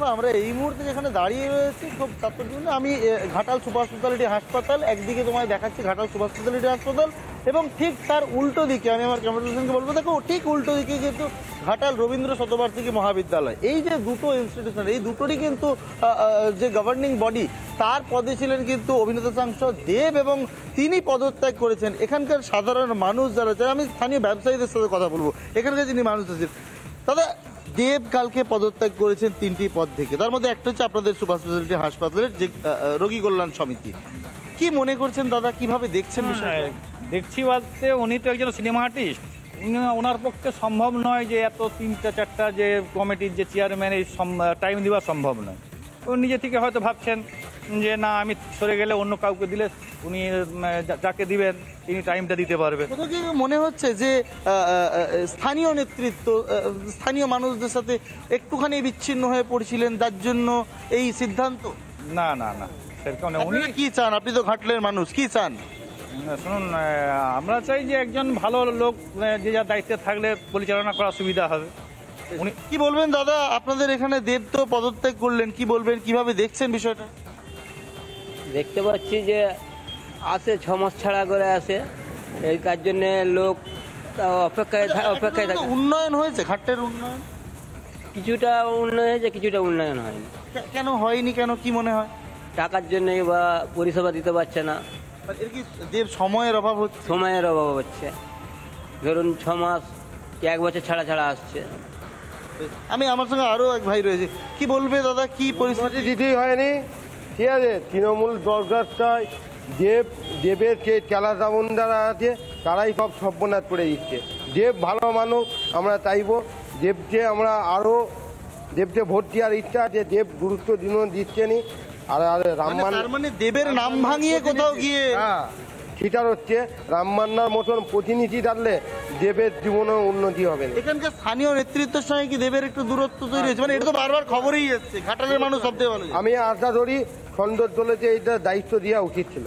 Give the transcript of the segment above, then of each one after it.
দেখো, আমরা এই মুহূর্তে যেখানে দাঁড়িয়ে রয়েছি, খুব তাৎপর্যপূর্ণ। আমি ঘাটাল সুপার স্পেশালিটি হাসপাতাল, একদিকে তোমায় দেখাচ্ছি ঘাটাল সুপার স্পেশালিটি হাসপাতাল এবং ঠিক তার উল্টো দিকে, আমি আমার ক্যামেরাকে বলব, দেখো, ঠিক উল্টো দিকে কিন্তু ঘাটাল রবীন্দ্র শতবার্ষিকী মহাবিদ্যালয়। এই যে দুটো ইনস্টিটিউশন এই দুটোরই কিন্তু যে গভর্নিং বডি তার পদে ছিলেন কিন্তু অভিনেতা সাংসদ দেব এবং তিনি পদত্যাগ করেছেন। এখানকার সাধারণ মানুষ যারা যারা আমি স্থানীয় ব্যবসায়ীদের সাথে কথা বলব, এখানকার যিনি মানুষ আছেন, দাদা দেব কালকে পদত্যাগ করেছেন তিনটি পদ থেকে। তার মধ্যে একটা হচ্ছে আপনাদের সুপার স্পেশালিটি হাসপাতালের যে রোগী কল্যাণ সমিতি। কি মনে করছেন দাদা? কীভাবে দেখছেন হ্যাঁ, দেখছি বলতে উনি তো একজন সিনেমা আর্টিস্ট ওনার পক্ষে সম্ভব নয় যে এত তিনটা চারটা যে কমিটির যে চেয়ারম্যান এই টাইম দেওয়া সম্ভব নয়। ও নিজে থেকে হয়তো ভাবছেন যে না আমি সরে গেলে অন্য কাউকে দিলে উনি যাকে দিবেন তিনি টাইমটা দিতে পারবেন। মনে হচ্ছে যে স্থানীয় নেতৃত্ব স্থানীয় মানুষদের সাথে একটুখানি বিচ্ছিন্ন হয়ে পড়ছিলেন যার জন্য এই সিদ্ধান্ত? না না না সেরকম উনি কি চান? আপনি তো ঘাটলের মানুষ কি চান? শুনুন আমরা চাই যে একজন ভালো লোক যে যার দায়িত্বে থাকলে পরিচালনা করা সুবিধা হবে। উনি কি বলবেন দাদা? আপনাদের এখানে দেব তো পদত্যাগ করলেন। কি বলবেন? কীভাবে দেখছেন বিষয়টা? দেখতে পাচ্ছি যে আসে ছ মাস ছাড়া করে আসে। এই কাজ জন্য লোক অপেক্ষায় অপেক্ষায় থাকে। উন্নয়ন হয়েছে? ঘাটের উন্নয়ন? কিছুটা উন্নয়ন হয়েছে কিছুটা উন্নয়ন হয়নি। কেন হয়নি? কেন কি মনে হয়? টাকার জন্য বা পরিষেবা দিতে পারছে না। এর কি দেব সময়ের অভাব হচ্ছে? সময়ের অভাব হচ্ছে। ধরুন ছ মাস এক বছর ছাড়া ছাড়া আসছে। আমি আমার সঙ্গে আরও এক ভাই রয়েছে। কি বলবে দাদা? কি পরিস্থিতি? দিতেই হয়নি। ঠিক আছে তৃণমূল দরকারটাই দেব দেবের যে চেলা চামুন্ডারা আছে তারাই সব সর্বনাশ করে দিচ্ছে। দেব ভালো মানুষ আমরা চাইব দেবকে আমরা আরও দেবকে ভোট দেওয়ার ইচ্ছা আছে দেব গুরুত্ব দিন দিচ্ছে নি। আর আর মানে মানে দেবের নাম ভাঙিয়ে কোথাও গিয়ে হ্যাঁ। সেটার হচ্ছে রামমান্নার মতন প্রতিনিধি থাকলে দেবের জীবনেও উন্নতি হবে এখানকার স্থানীয় নেতৃত্বের সঙ্গে কি দেবের একটু দূরত্ব তৈরি হয়েছে? মানে এটা তো বারবার খবরেই এসছে। ঘাটালের মানুষ সবথেকে ভালো আমি আশা করি সৌন্দর্যলোকে এইটা দায়িত্ব দেওয়া উচিত ছিল।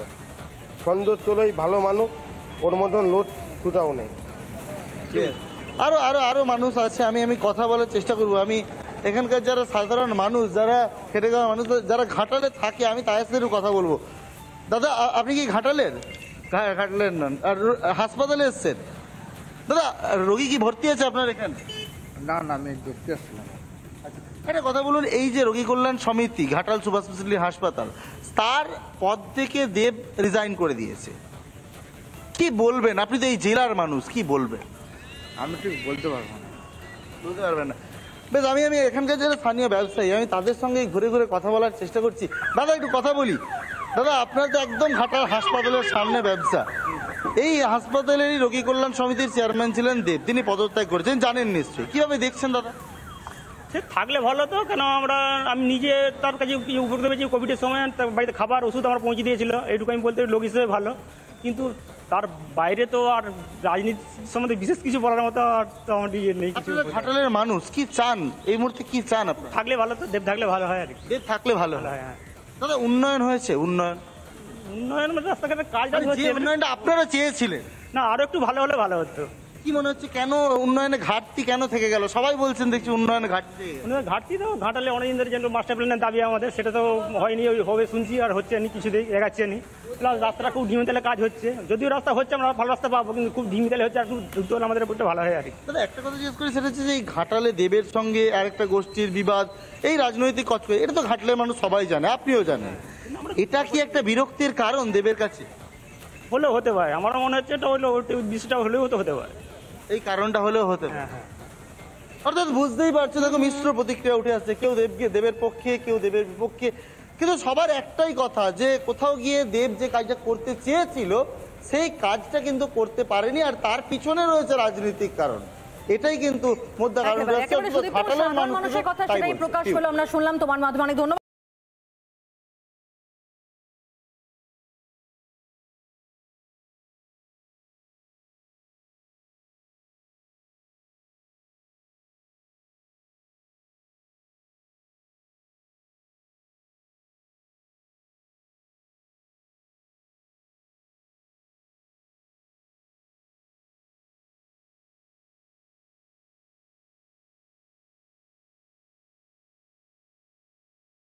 সৌন্দর্যলোই ভালো মানুষ ওর মতন লোট কোথাও নেই। আরও আরও আরও মানুষ আছে আমি আমি কথা বলার চেষ্টা করব। আমি এখানকার যারা সাধারণ মানুষ যারা খেটে খাওয়া মানুষ যারা ঘাটালে থাকে আমি তাদের সাথে কথা বলব। দাদা আপনি কি ঘাটালের? ঘা- ঘাটালের নন আর হাসপাতালে এসছেন? দাদা রোগী কি ভর্তি আছে আপনার এখানে? না না আমি দেখতে আসছিলাম। একটা কথা বলুন এই যে রোগী কল্যাণ সমিতি ঘাটাল সুপার স্পেশালিটি হাসপাতাল তার পদ থেকে দেব রিজাইন করে দিয়েছে। কি বলবেন? আপনি তো এই জেলার মানুষ কি বলবেন? আমি ঠিক বলতে পারব না। বুঝতে পারবেন না। বেশ আমি আমি এখানকার যারা স্থানীয় ব্যবসায়ী আমি তাদের সঙ্গে ঘুরে ঘুরে কথা বলার চেষ্টা করছি। দাদা একটু কথা বলি। দাদা আপনার তো একদম ঘাটাল হাসপাতালের সামনে ব্যবসা এই হাসপাতালেরই রোগী কল্যাণ সমিতির চেয়ারম্যান ছিলেন দেব। তিনি পদত্যাগ করেছেন জানেন নিশ্চয়ই। কীভাবে দেখছেন দাদা? সে থাকলে ভালো তো কেন আমরা আমি নিজে তার কাছে উপকৃত পেয়েছি কোভিডের সময় তার বাড়িতে খাবার ওষুধ আমার পৌঁছে দিয়েছিল। এইটুকু আমি বলতে লোক হিসেবে ভালো। কিন্তু তার বাইরে তো আর রাজনীতি সম্বন্ধে বিশেষ কিছু বলার মতো আর তো আমার ইয়ে নেই কিছু ঘাটালের মানুষ কি চান? এই মুহূর্তে কি চান আপনারা? থাকলে ভালো তো দেব থাকলে ভালো হয় আর কি। দেব থাকলে ভালো হয় হ্যাঁ। দাদা উন্নয়ন হয়েছে উন্নয়ন। উন্নয়ন মানে রাস্তাঘাটের কাজ মানে যে উন্নয়নটা আপনারা চেয়েছিলেন। না আরও একটু ভালো হলে ভালো হতো। কি মনে হচ্ছে কেন উন্নয়নে ঘাটতি কেন থেকে গেল? সবাই বলছেন দেখছি উন্নয়নে ঘাটতি উন্নয়ন ঘাটতি তো ঘাটালে অনেকদিন ধরে যেন মাস্টার প্ল্যানের দাবি আমাদের সেটা তো হয়নি ওই হবে শুনছি আর হচ্ছে নি কিছুতেই এগাচ্ছে নি। প্লাস রাস্তাটা খুব ঢিমেতালে কাজ হচ্ছে। যদিও রাস্তা হচ্ছে আমরা ভালো রাস্তা পাবো কিন্তু খুব ঢিমেতালে হচ্ছে আর একটু দ্রুত হলে আমাদের একটু ভালো হয় আর দাদা একটা কথা জিজ্ঞেস করি সেটা হচ্ছে যে এই ঘাটালে দেবের সঙ্গে আরেকটা গোষ্ঠীর বিবাদ এই রাজনৈতিক কচকচ এটা তো ঘাটলের মানুষ সবাই জানে আপনিও জানেন। এটা কি একটা বিরক্তির কারণ দেবের কাছে? হলেও হতে পারে আমারও মনে হচ্ছে এটা হলেও বিষয়টা হলেও তো হতে পারে। এই কারণটা হলেও হতে পারে। হ্যাঁ হ্যাঁ। অর্থাৎ বুঝতেই পারছ দেখো মিশ্র প্রতিক্রিয়া উঠে আসছে কেউ দেবকে দেবের পক্ষে কেউ দেবের বিপক্ষে। কিন্তু সবার একটাই কথা যে কোথাও গিয়ে দেব যে কাজটা করতে চেয়েছিল সেই কাজটা কিন্তু করতে পারেনি আর তার পিছনে রয়েছে রাজনৈতিক কারণ। এটাই কিন্তু মধ্যে কারণ। মানুষের কথা সেটাই প্রকাশ। হলো আমরা শুনলাম তোমার মাধ্যমে অনেক ধন্যবাদ।